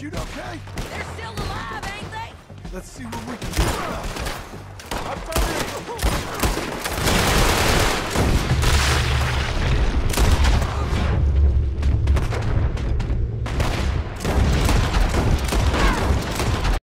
shoot okay? They're still alive, ain't they? Let's see what we can do.